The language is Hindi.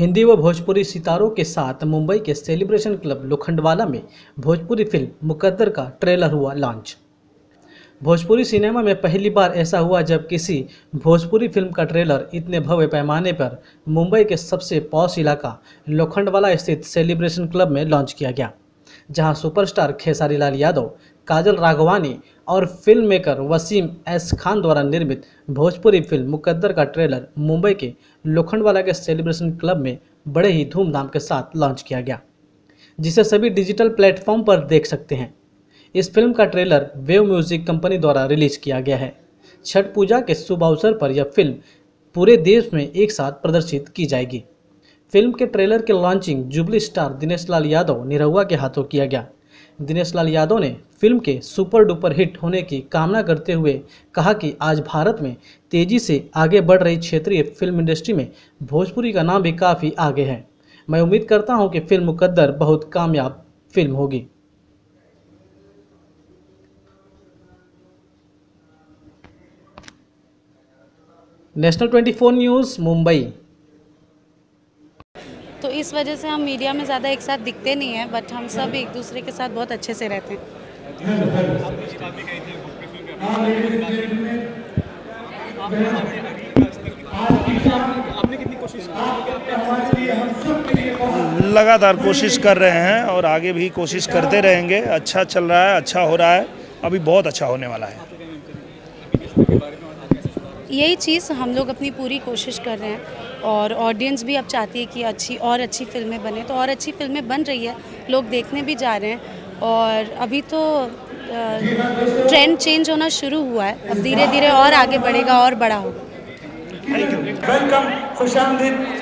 हिंदी व भोजपुरी सितारों के साथ मुंबई के सेलिब्रेशन क्लब लोखंडवाला में भोजपुरी फ़िल्म मुकद्दर का ट्रेलर हुआ लॉन्च भोजपुरी सिनेमा में पहली बार ऐसा हुआ जब किसी भोजपुरी फ़िल्म का ट्रेलर इतने भव्य पैमाने पर मुंबई के सबसे पौष इलाका लोखंडवाला स्थित सेलिब्रेशन क्लब में लॉन्च किया गया। जहाँ सुपरस्टार खेसारी लाल यादव, काजल राघवानी और film maker Wasim S Khan द्वारा निर्मित भोजपुरी फ़िल्म मुकद्दर का ट्रेलर मुंबई के लोखंडवाला के सेलिब्रेशन क्लब में बड़े ही धूमधाम के साथ लॉन्च किया गया, जिसे सभी डिजिटल प्लेटफॉर्म पर देख सकते हैं। इस फ़िल्म का ट्रेलर वेव म्यूज़िक कंपनी द्वारा रिलीज़ किया गया है। छठ पूजा के शुभ अवसर पर यह फ़िल्म पूरे देश में एक साथ प्रदर्शित की जाएगी। फ़िल्म के ट्रेलर के launching jubilee star Dinesh Lal Yadav Nirahua के हाथों किया गया। दिनेश लाल यादव ने फ़िल्म के सुपर डुपर हिट होने की कामना करते हुए कहा कि आज भारत में तेज़ी से आगे बढ़ रही क्षेत्रीय फ़िल्म इंडस्ट्री में भोजपुरी का नाम भी काफ़ी आगे है। मैं उम्मीद करता हूँ कि फ़िल्म मुकद्दर बहुत कामयाब फ़िल्म होगी। National 24 news, Mumbai. तो इस वजह से हम मीडिया में ज़्यादा एक साथ दिखते नहीं हैं बट हम सब एक दूसरे के साथ बहुत अच्छे से रहते हैं। लगातार कोशिश कर रहे हैं और आगे भी कोशिश करते रहेंगे। अच्छा चल रहा है अच्छा हो रहा है। अभी बहुत अच्छा होने वाला है। यही चीज़ हम लोग अपनी पूरी कोशिश कर रहे हैं और ऑडियंस भी अब चाहती है कि अच्छी, और अच्छी फ़िल्में बने। तो और अच्छी फ़िल्में बन रही है, लोग देखने भी जा रहे हैं। और अभी तो ट्रेंड चेंज होना शुरू हुआ है। अब धीरे धीरे और आगे बढ़ेगा, और बड़ा होगा। वेलकम खुश आमदीद